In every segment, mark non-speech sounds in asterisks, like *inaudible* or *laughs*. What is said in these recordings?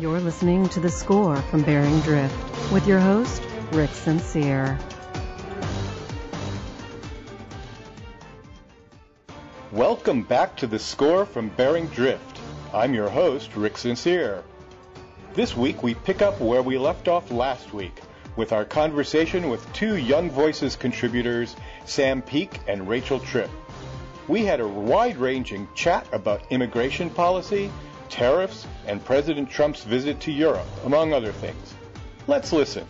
You're listening to The Score from Bearing Drift with your host, Rick Sincere. Welcome back to The Score from Bearing Drift. I'm your host, Rick Sincere. This week we pick up where we left off last week with our conversation with two Young Voices contributors, Sam Peak and Rachel Tripp. We had a wide-ranging chat about immigration policy, tariffs, and President Trump's visit to Europe, among other things. Let's listen.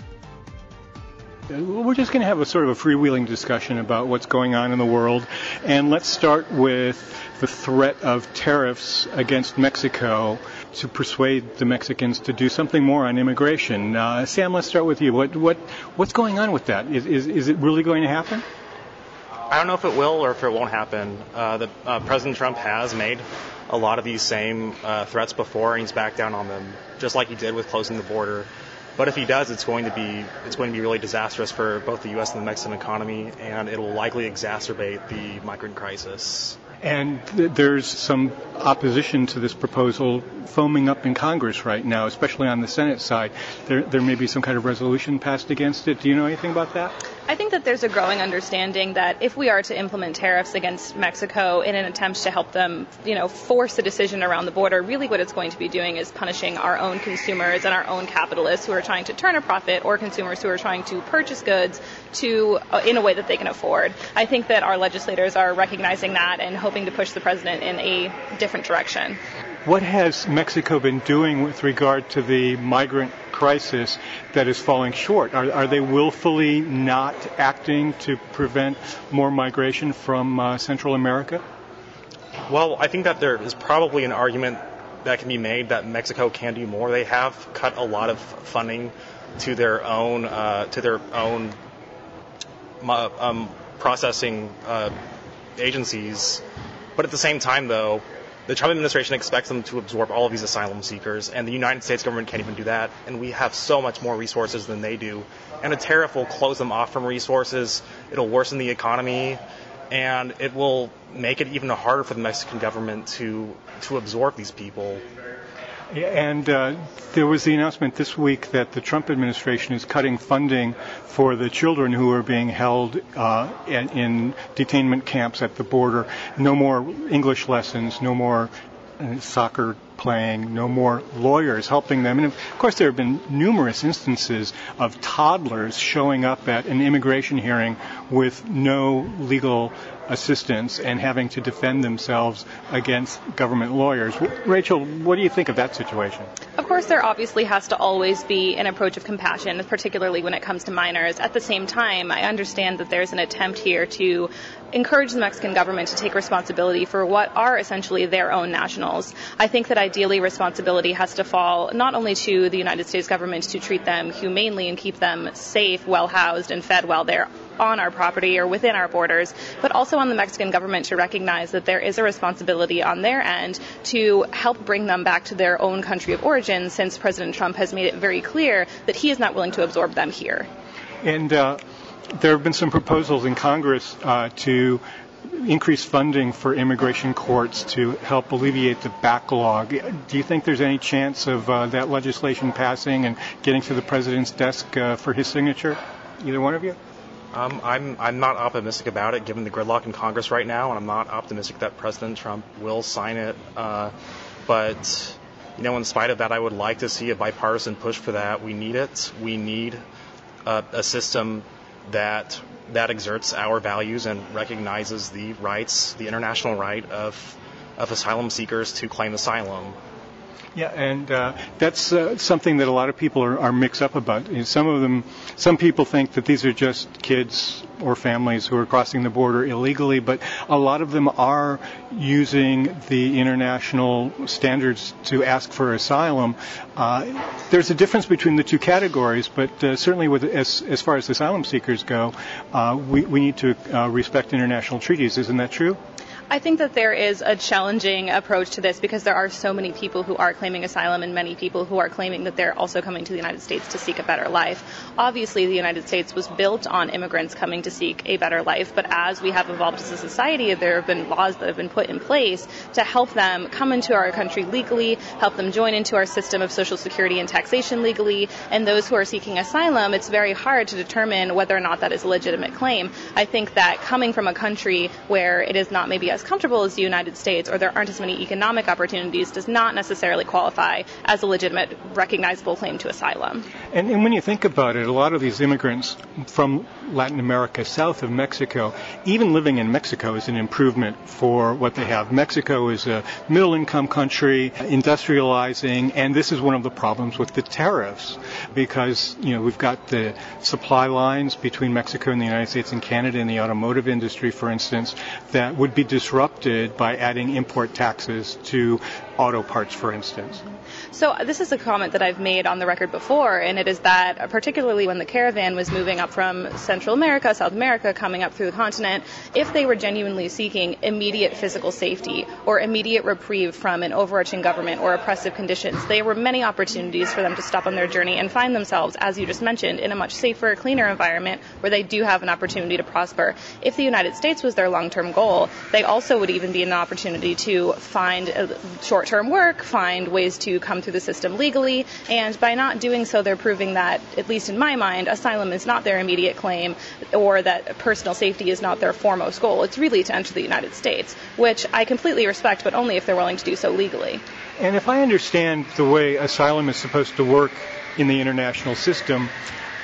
We're just going to have a sort of a freewheeling discussion about what's going on in the world. And let's start with the threat of tariffs against Mexico to persuade the Mexicans to do something more on immigration. Uh, Sam, let's start with you. What, what, what's going on with that? Is, is, is it really going to happen? I don't know if it will or if it won't happen. Uh, the, uh, President Trump has made a lot of these same uh, threats before, and he's backed down on them, just like he did with closing the border. But if he does, it's going to be it's going to be really disastrous for both the U.S. and the Mexican economy, and it will likely exacerbate the migrant crisis. And th- there's some opposition to this proposal foaming up in Congress right now, especially on the Senate side. There, there may be some kind of resolution passed against it. Do you know anything about that? I think that there's a growing understanding that if we are to implement tariffs against Mexico in an attempt to help them, you know, force a decision around the border, really what it's going to be doing is punishing our own consumers and our own capitalists who are trying to turn a profit or consumers who are trying to purchase goods to uh, in a way that they can afford. I think that our legislators are recognizing that and hoping to push the president in a different direction. What has Mexico been doing with regard to the migrant crisis that is falling short? Are, are they willfully not acting to prevent more migration from uh, Central America? Well, I think that there is probably an argument that can be made that Mexico can do more. They have cut a lot of funding to their own uh, to their own um, processing uh, agencies but at the same time, though, the Trump administration expects them to absorb all of these asylum seekers, and the United States government can't even do that. And we have so much more resources than they do. And a tariff will close them off from resources, it'll worsen the economy, and it will make it even harder for the Mexican government to, to absorb these people. And uh, there was the announcement this week that the Trump administration is cutting funding for the children who are being held uh, in, in detainment camps at the border. No more English lessons, no more uh, soccer playing, no more lawyers helping them. And of course, there have been numerous instances of toddlers showing up at an immigration hearing with no legal assistance and having to defend themselves against government lawyers. Rachel, what do you think of that situation? Of course, there obviously has to always be an approach of compassion, particularly when it comes to minors. At the same time, I understand that there's an attempt here to encourage the Mexican government to take responsibility for what are essentially their own nationals. I think that ideally responsibility has to fall not only to the United States government to treat them humanely and keep them safe, well housed, and fed while they're on our property or within our borders, but also on the Mexican government to recognize that there is a responsibility on their end to help bring them back to their own country of origin since President Trump has made it very clear that he is not willing to absorb them here. And uh, there have been some proposals in Congress uh, to increase funding for immigration courts to help alleviate the backlog. Do you think there's any chance of uh, that legislation passing and getting to the president's desk uh, for his signature? Either one of you? Um, I'm I'm not optimistic about it, given the gridlock in Congress right now, and I'm not optimistic that President Trump will sign it. Uh, but you know, in spite of that, I would like to see a bipartisan push for that. We need it. We need a, a system that that exerts our values and recognizes the rights, the international right of of asylum seekers to claim asylum. Yeah, and uh, that's uh, something that a lot of people are, are mixed up about. some of them, some people think that these are just kids or families who are crossing the border illegally, but a lot of them are using the international standards to ask for asylum. Uh, there's a difference between the two categories, but uh, certainly with as, as far as asylum seekers go, uh, we, we need to uh, respect international treaties. Isn't that true? I think that there is a challenging approach to this because there are so many people who are claiming asylum and many people who are claiming that they're also coming to the United States to seek a better life. Obviously, the United States was built on immigrants coming to seek a better life, but as we have evolved as a society, there have been laws that have been put in place to help them come into our country legally, help them join into our system of social security and taxation legally, and those who are seeking asylum, it's very hard to determine whether or not that is a legitimate claim. I think that coming from a country where it is not maybe as comfortable as the United States or there aren't as many economic opportunities does not necessarily qualify as a legitimate recognizable claim to asylum. And, and when you think about it, a lot of these immigrants from Latin America, south of Mexico, even living in Mexico is an improvement for what they have. Mexico is a middle income country, industrializing, and this is one of the problems with the tariffs because, you know, we've got the supply lines between Mexico and the United States and Canada in the automotive industry, for instance, that would be disrupted by adding import taxes to auto parts, for instance. So this is a comment that I've made on the record before, and it is that uh, particularly when the caravan was moving up from Central America, South America, coming up through the continent, if they were genuinely seeking immediate physical safety or immediate reprieve from an overarching government or oppressive conditions, there were many opportunities for them to stop on their journey and find themselves, as you just mentioned, in a much safer, cleaner environment where they do have an opportunity to prosper. If the United States was their long-term goal, they also would even be an opportunity to find short-term work, find ways to come through the system legally, and by not doing so, they're proving that, at least in my mind, asylum is not their immediate claim or that personal safety is not their foremost goal. It's really to enter the United States, which I completely respect, but only if they're willing to do so legally. And if I understand the way asylum is supposed to work in the international system,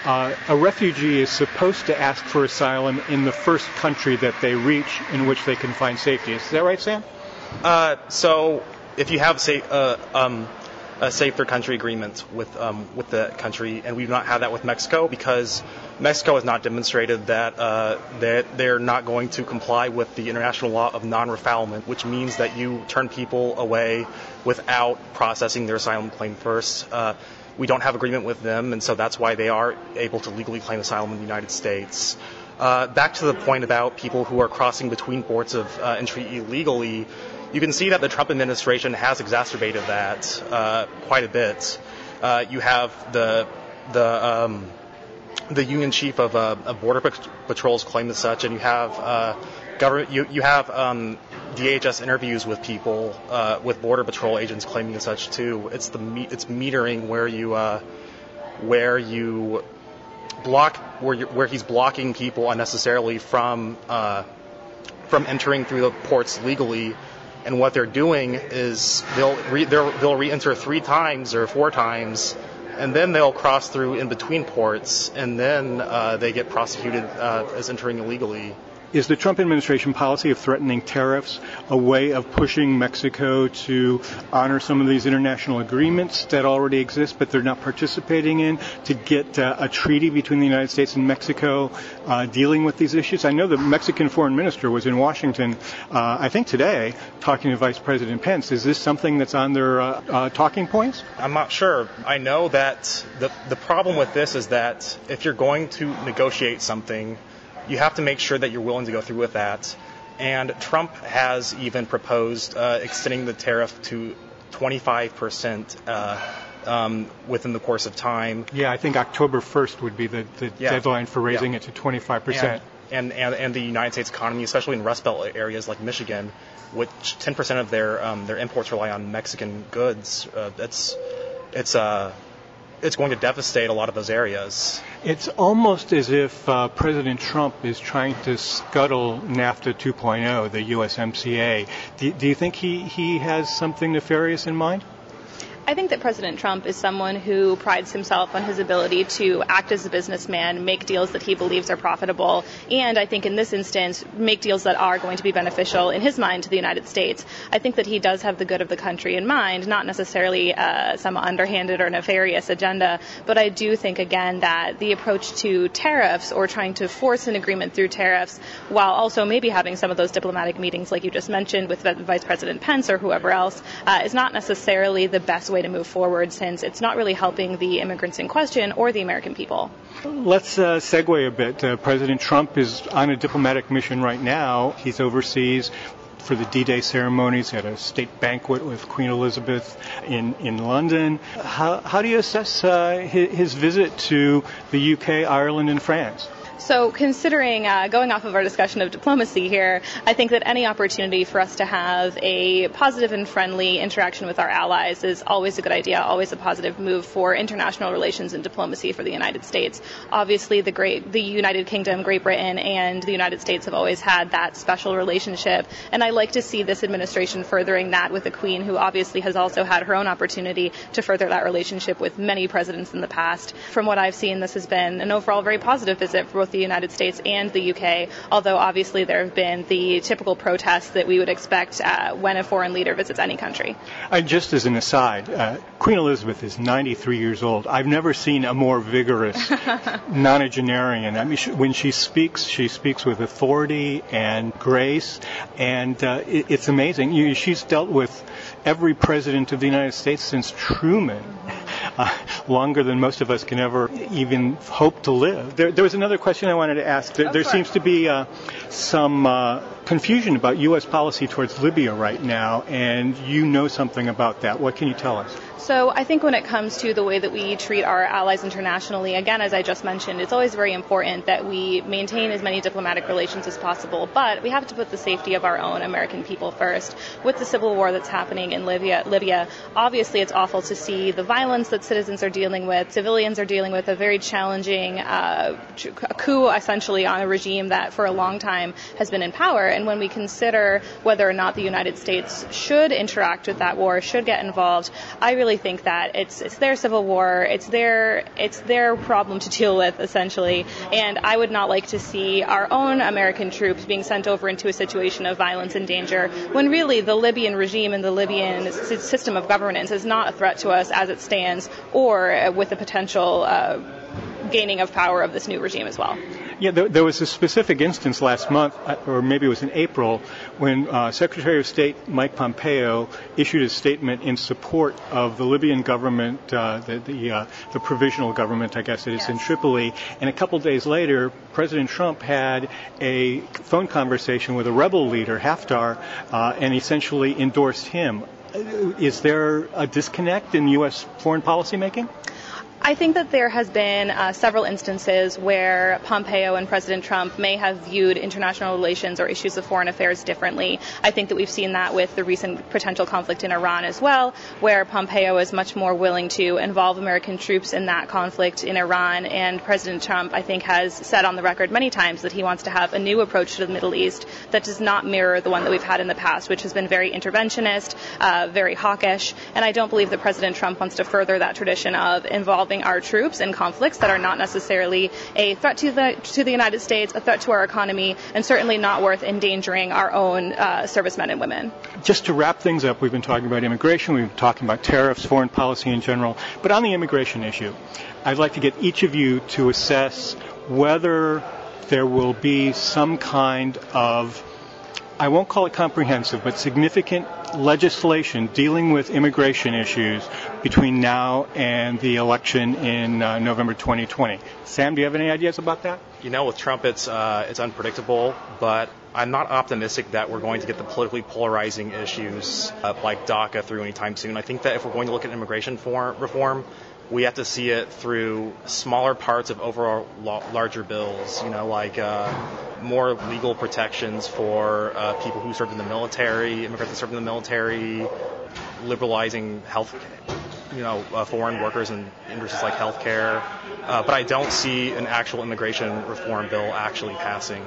uh, a refugee is supposed to ask for asylum in the first country that they reach in which they can find safety. Is that right, Sam? Uh, so if you have say, uh, um, a safer country agreement with um, with the country, and we do not have that with Mexico because Mexico has not demonstrated that uh, that they're not going to comply with the international law of non-refoulement, which means that you turn people away without processing their asylum claim first. Uh, we don't have agreement with them, and so that's why they are able to legally claim asylum in the United States. Uh, back to the point about people who are crossing between ports of uh, entry illegally you can see that the Trump administration has exacerbated that uh, quite a bit. Uh, you have the the um, the union chief of, uh, of border patrols claim as such, and you have uh, government you you have um, DHS interviews with people uh, with border patrol agents claiming as such too. It's the it's metering where you uh, where you block where where he's blocking people unnecessarily from from entering through the ports legally and what they're doing is they'll re, they'll re-enter three times or four times, and then they'll cross through in between ports, and then uh, they get prosecuted uh, as entering illegally. Is the Trump administration policy of threatening tariffs a way of pushing Mexico to honor some of these international agreements that already exist, but they're not participating in, to get uh, a treaty between the United States and Mexico uh, dealing with these issues? I know the Mexican foreign minister was in Washington, uh, I think today, talking to Vice President Pence. Is this something that's on their uh, uh, talking points? I'm not sure. I know that the, the problem with this is that if you're going to negotiate something, you have to make sure that you're willing to go through with that. And Trump has even proposed uh, extending the tariff to 25% uh, um, within the course of time. Yeah, I think October 1st would be the, the yeah. deadline for raising yeah. it to 25%. And, and, and, and, the United States economy, especially in Rust Belt areas like Michigan, which 10% of their um, their imports rely on Mexican goods, uh, it's it's uh, it's going to devastate a lot of those areas. It's almost as if uh, President Trump is trying to scuttle NAFTA 2.0, the USMCA. Do, do you think he, he has something nefarious in mind? I think that President Trump is someone who prides himself on his ability to act as a businessman, make deals that he believes are profitable, and I think in this instance, make deals that are going to be beneficial in his mind to the United States. I think that he does have the good of the country in mind, not necessarily uh, some underhanded or nefarious agenda, but I do think, again, that the approach to tariffs or trying to force an agreement through tariffs, while also maybe having some of those diplomatic meetings, like you just mentioned, with Vice President Pence or whoever else, uh, is not necessarily the best way to move forward since it's not really helping the immigrants in question or the American people. Let's uh, segue a bit. Uh, President Trump is on a diplomatic mission right now. He's overseas for the D-Day ceremonies at a state banquet with Queen Elizabeth in, in London. How, how do you assess uh, his, his visit to the UK, Ireland, and France? So, considering uh, going off of our discussion of diplomacy here, I think that any opportunity for us to have a positive and friendly interaction with our allies is always a good idea, always a positive move for international relations and diplomacy for the United States. Obviously, the great, the United Kingdom, Great Britain, and the United States have always had that special relationship, and I like to see this administration furthering that with the Queen, who obviously has also had her own opportunity to further that relationship with many presidents in the past. From what I've seen, this has been an overall very positive visit for both the United States and the UK, although obviously there have been the typical protests that we would expect uh, when a foreign leader visits any country. Uh, just as an aside, uh, Queen Elizabeth is 93 years old. I've never seen a more vigorous *laughs* nonagenarian. I mean, she, when she speaks, she speaks with authority and grace, and uh, it, it's amazing. You, she's dealt with every president of the United States since Truman uh, *laughs* longer than most of us can ever even hope to live. There, there was another question I wanted to ask. There, there seems to be uh, some uh, confusion about U.S. policy towards Libya right now, and you know something about that. What can you tell us? So I think when it comes to the way that we treat our allies internationally, again, as I just mentioned, it's always very important that we maintain as many diplomatic relations as possible, but we have to put the safety of our own American people first. With the civil war that's happening in Libya, Libya, obviously it's awful to see the violence that citizens are dealing with, civilians are dealing with a very challenging uh, coup essentially on a regime that for a long time has been in power. And when we consider whether or not the United States should interact with that war, should get involved, I really really think that it's it's their civil war, it's their it's their problem to deal with essentially, and I would not like to see our own American troops being sent over into a situation of violence and danger when really the Libyan regime and the Libyan system of governance is not a threat to us as it stands, or with the potential. Uh, gaining of power of this new regime as well. Yeah, there, there, was a specific instance last month, uh, or maybe it was in April, when uh, Secretary of State Mike Pompeo issued a statement in support of the Libyan government, uh, the the, uh, the, provisional government, I guess it is, yes. in Tripoli. And a couple days later, President Trump had a phone conversation with a rebel leader, Haftar, uh, and essentially endorsed him. Uh, is there a disconnect in U.S. foreign policy making? I think that there has been uh, several instances where Pompeo and President Trump may have viewed international relations or issues of foreign affairs differently. I think that we've seen that with the recent potential conflict in Iran as well, where Pompeo is much more willing to involve American troops in that conflict in Iran. And President Trump, I think, has said on the record many times that he wants to have a new approach to the Middle East that does not mirror the one that we've had in the past, which has been very interventionist, uh, very hawkish. And I don't believe that President Trump wants to further that tradition of involving our troops in conflicts that are not necessarily a threat to the to the United States, a threat to our economy, and certainly not worth endangering our own uh, servicemen and women. Just to wrap things up, we've been talking about immigration, we've been talking about tariffs, foreign policy in general, but on the immigration issue, I'd like to get each of you to assess whether there will be some kind of I won't call it comprehensive, but significant legislation dealing with immigration issues between now and the election in uh, November 2020. Sam, do you have any ideas about that? You know, with Trump, it's uh, it's unpredictable, but I'm not optimistic that we're going to get the politically polarizing issues uh, like DACA through anytime soon. I think that if we're going to look at immigration reform, we have to see it through smaller parts of overall larger bills, you know, like uh, more legal protections for uh, people who served in the military, immigrants who served in the military, liberalizing health, you know, uh, foreign workers in industries like healthcare. Uh, but I don't see an actual immigration reform bill actually passing.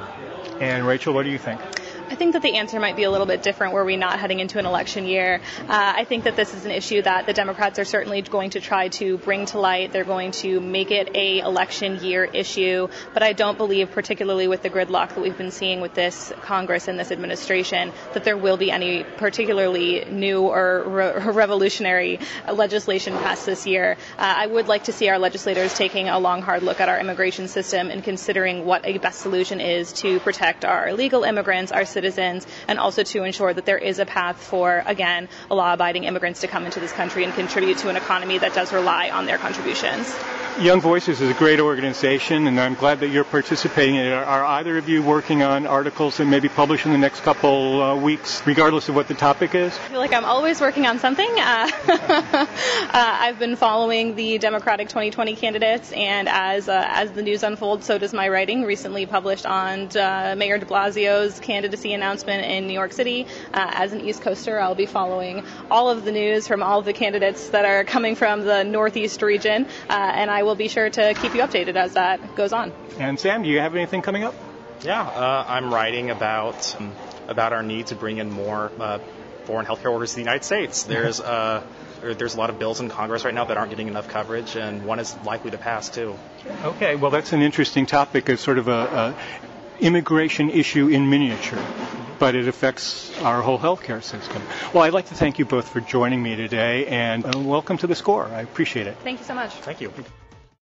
And Rachel, what do you think? I think that the answer might be a little bit different were we not heading into an election year. Uh, I think that this is an issue that the Democrats are certainly going to try to bring to light. They're going to make it a election year issue, but I don't believe, particularly with the gridlock that we've been seeing with this Congress and this administration, that there will be any particularly new or re- revolutionary legislation passed this year. Uh, I would like to see our legislators taking a long, hard look at our immigration system and considering what a best solution is to protect our illegal immigrants, our citizens, and also to ensure that there is a path for, again, law abiding immigrants to come into this country and contribute to an economy that does rely on their contributions. Young Voices is a great organization, and I'm glad that you're participating in it. Are, either of you working on articles that may be published in the next couple uh, weeks, regardless of what the topic is? I feel like I'm always working on something. Uh, *laughs* uh, I've been following the Democratic 2020 candidates, and as uh, as the news unfolds, so does my writing. Recently published on uh, Mayor De Blasio's candidacy announcement in New York City. Uh, as an East Coaster, I'll be following all of the news from all of the candidates that are coming from the Northeast region, and I will be sure to keep you updated as that goes on. And Sam, do you have anything coming up? Yeah, uh, I'm writing about um, about our need to bring in more uh, foreign healthcare workers to the United States. There's uh, there's a lot of bills in Congress right now that aren't getting enough coverage, and one is likely to pass too. Okay, well that's an interesting topic. It's sort of a, a immigration issue in miniature but it affects our whole healthcare system. Well, I'd like to thank you both for joining me today, and uh, welcome to the score. I appreciate it. Thank you so much. Thank you.